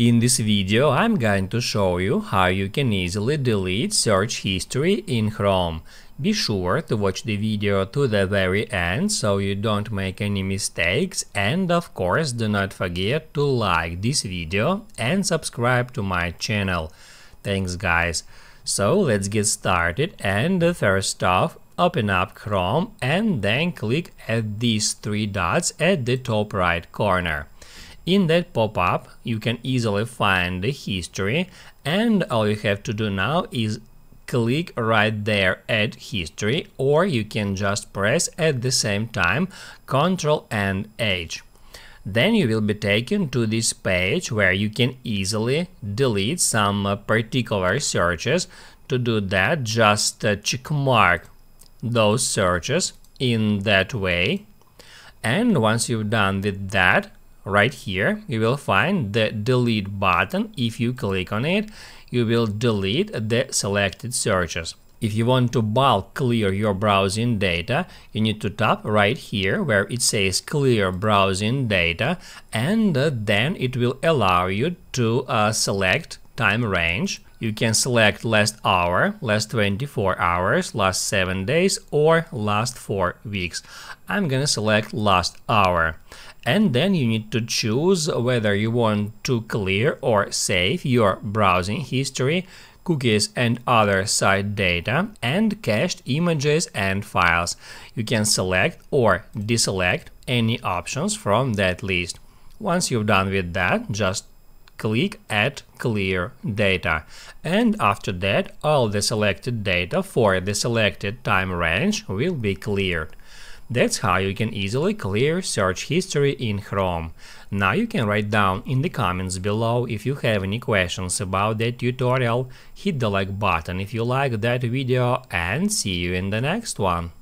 In this video I'm going to show you how you can easily delete search history in Chrome. Be sure to watch the video to the very end so you don't make any mistakes and of course do not forget to like this video and subscribe to my channel. Thanks guys. So let's get started and first off open up Chrome and then click at these three dots at the top right corner. In that pop-up you can easily find the history and all you have to do now is click right there add history or you can just press at the same time Ctrl and H. Then you will be taken to this page where you can easily delete some particular searches. To do that, just uh, check mark those searches in that way. And once you've done with that, right here, you will find the delete button. If you click on it, you will delete the selected searches. If you want to bulk clear your browsing data, you need to tap right here where it says clear browsing data and then it will allow you to uh, select time range. You can select last hour, last 24 hours, last 7 days or last 4 weeks. I'm gonna select last hour. And then you need to choose whether you want to clear or save your browsing history, cookies and other site data, and cached images and files. You can select or deselect any options from that list. Once you've done with that, just click Add Clear Data. And after that, all the selected data for the selected time range will be cleared. That's how you can easily clear search history in Chrome. Now you can write down in the comments below if you have any questions about that tutorial, hit the like button if you like that video and see you in the next one.